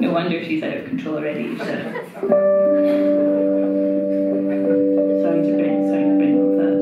no wonder she's out of control already. So. Sorry to bring, sorry to bring that.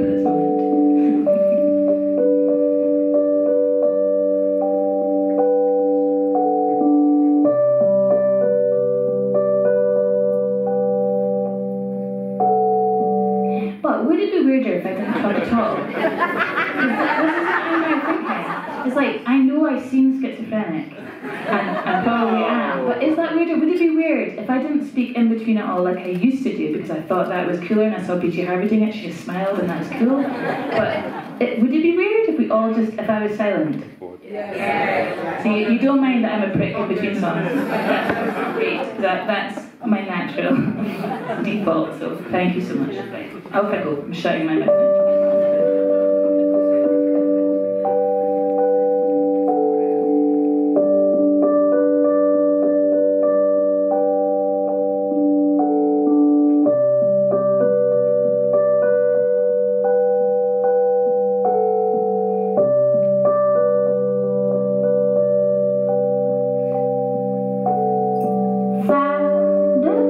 But would it be weirder if I didn't talk at all? Is that- this is what I'm now thinking. It's like, I know I seem schizophrenic, and I probably am, but is that weirder? Would it be weird if I didn't speak in between at all like I used to do because I thought that was cooler and I saw PJ Harvey doing it, she just smiled and that was cool? But it, would it be weird if we all just, if I was silent? Yeah. So you, you don't mind that I'm a prick in between songs? That's great. That, that's my natural default, so thank you so much. Right, I'll go. I'm shutting my mouth.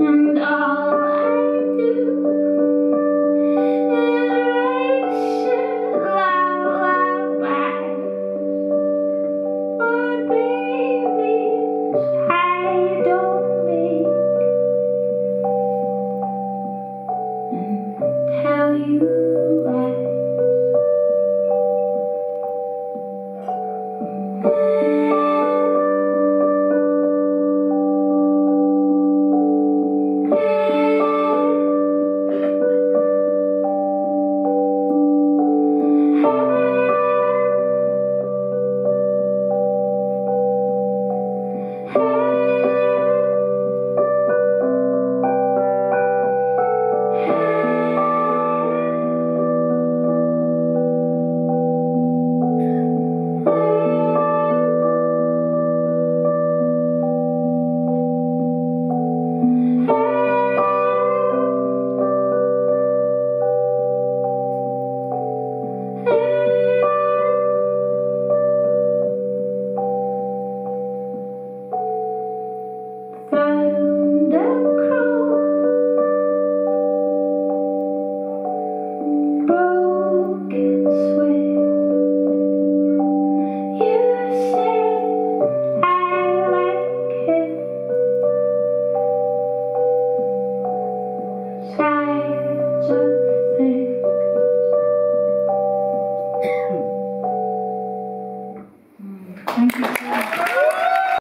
and